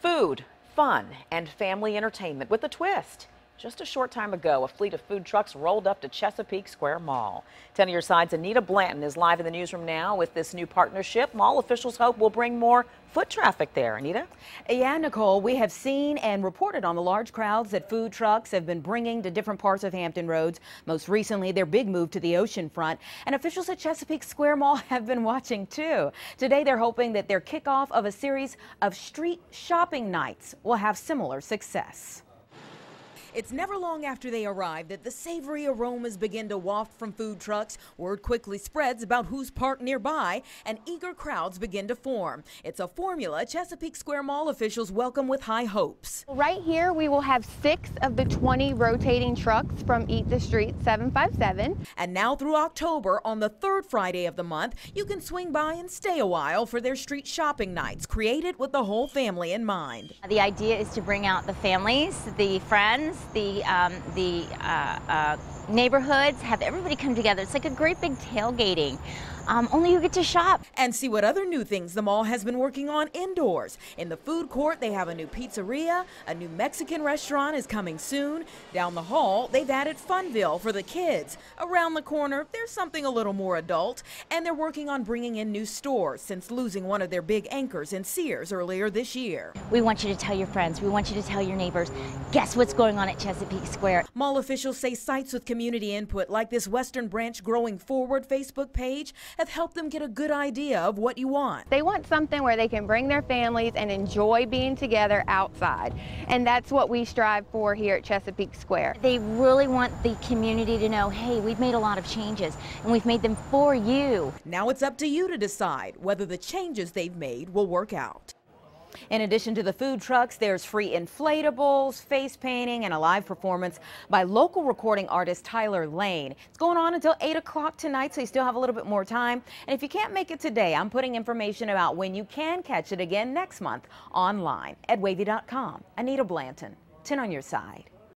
Food, fun, and family entertainment with a twist. Just a short time ago, a fleet of food trucks rolled up to Chesapeake Square Mall. 10 of your side's Anita Blanton is live in the newsroom now with this new partnership. Mall officials hope will bring more foot traffic there. Anita? Yeah, Nicole, we have seen and reported on the large crowds that food trucks have been bringing to different parts of Hampton Roads. Most recently, their big move to the ocean front. And officials at Chesapeake Square Mall have been watching too. Today, they're hoping that their kickoff of a series of street shopping nights will have similar success. It's never long after they arrive that the savory aromas begin to waft from food trucks. Word quickly spreads about who's parked nearby, and eager crowds begin to form. It's a formula Chesapeake Square Mall officials welcome with high hopes. Right here, we will have six of the 20 rotating trucks from Eat the Street 757. And now through October, on the third Friday of the month, you can swing by and stay a while for their street shopping nights, created with the whole family in mind. The idea is to bring out the families, the friends, the, um, the uh, uh, neighborhoods, have everybody come together. It's like a great big tailgating. Um, only you get to shop. And see what other new things the mall has been working on indoors. In the food court, they have a new pizzeria, a new Mexican restaurant is coming soon. Down the hall, they've added Funville for the kids. Around the corner, there's something a little more adult. And they're working on bringing in new stores since losing one of their big anchors in Sears earlier this year. We want you to tell your friends, we want you to tell your neighbors. Guess what's going on at Chesapeake Square? Mall officials say sites with community input like this Western Branch Growing Forward Facebook page have helped them get a good idea of what you want. They want something where they can bring their families and enjoy being together outside. And that's what we strive for here at Chesapeake Square. They really want the community to know, hey, we've made a lot of changes and we've made them for you. Now it's up to you to decide whether the changes they've made will work out. In addition to the food trucks, there's free inflatables, face painting, and a live performance by local recording artist Tyler Lane. It's going on until 8 o'clock tonight, so you still have a little bit more time. And if you can't make it today, I'm putting information about when you can catch it again next month online at wavy.com. Anita Blanton, 10 on your side.